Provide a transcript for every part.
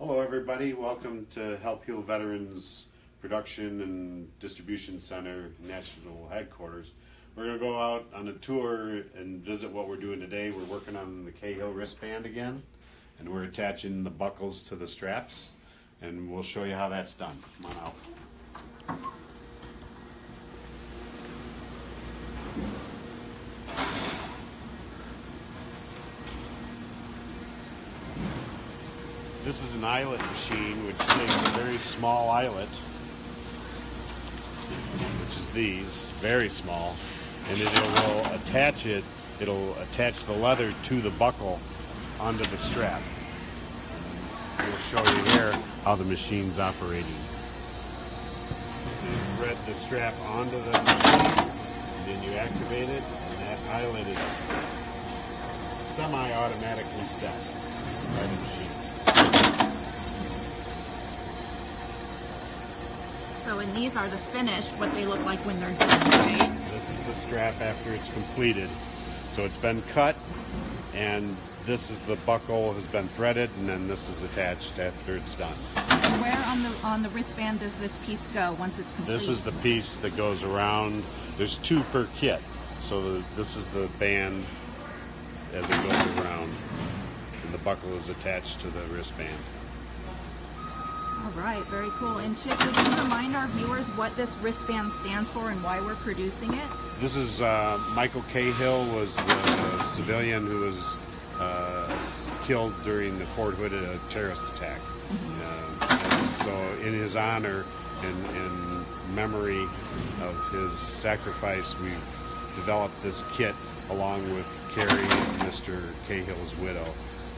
Hello, everybody. Welcome to Help Heal Veterans Production and Distribution Center National Headquarters. We're going to go out on a tour and visit what we're doing today. We're working on the Cahill wristband again, and we're attaching the buckles to the straps, and we'll show you how that's done. Come on out. This is an eyelet machine which takes a very small eyelet, which is these, very small, and it will attach it, it'll attach the leather to the buckle onto the strap. We'll show you here how the machine's operating. You thread the strap onto the machine, then you activate it, and that eyelet is semi-automatically set by the machine. So, and these are the finished, what they look like when they're done, right? This is the strap after it's completed. So it's been cut, and this is the buckle has been threaded, and then this is attached after it's done. And where on the on the wristband does this piece go once it's complete? This is the piece that goes around. There's two per kit, so the, this is the band as it goes around, and the buckle is attached to the wristband. All right, very cool. And Chip, would you remind our viewers what this wristband stands for and why we're producing it? This is uh, Michael Cahill was the civilian who was uh, killed during the Fort Hood uh, terrorist attack. Uh, so, in his honor and in memory of his sacrifice, we've developed this kit along with Kerry and Mr. Cahill's widow,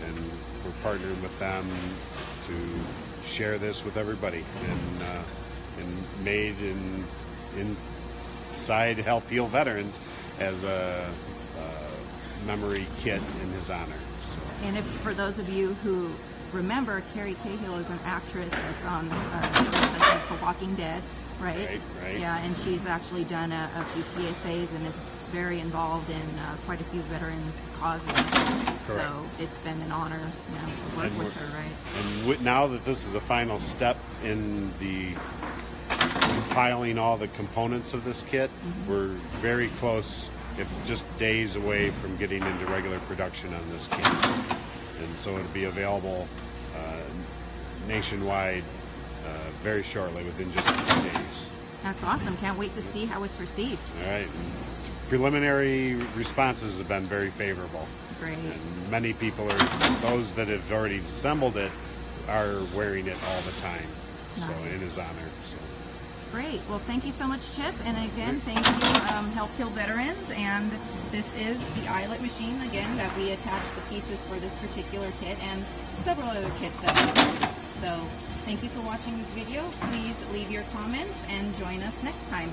and we're partnering with them to share this with everybody, and uh, and made in in side help heal veterans as a, uh memory kit in his honor. So, And if for those of you who remember, Kerry Cahill is an actress that's on uh, The Walking Dead, right? Right, right. Yeah, and she's actually done a, a few PSAs and is very involved in uh, quite a few veterans causes. Correct. So it's been an honor you know, to work And with her, right? and now that this is the final step in the compiling all the components of this kit, we're very close, if just days away from getting into regular production on this kit. And so it'll be available uh, nationwide uh, very shortly, within just a few days. That's awesome. Can't wait to see how it's received. All right. Preliminary responses have been very favorable. Great. And many people are, those that have already assembled it are wearing it all the time. So Nice. in his honor. So Great. Well, thank you so much, Chip. And again, thank you, um, Help Heal Veterans. And this is the eyelet machine, again, that we attach the pieces for this particular kit and several other kits that we have. So thank you for watching this video. Please leave your comments and join us next time.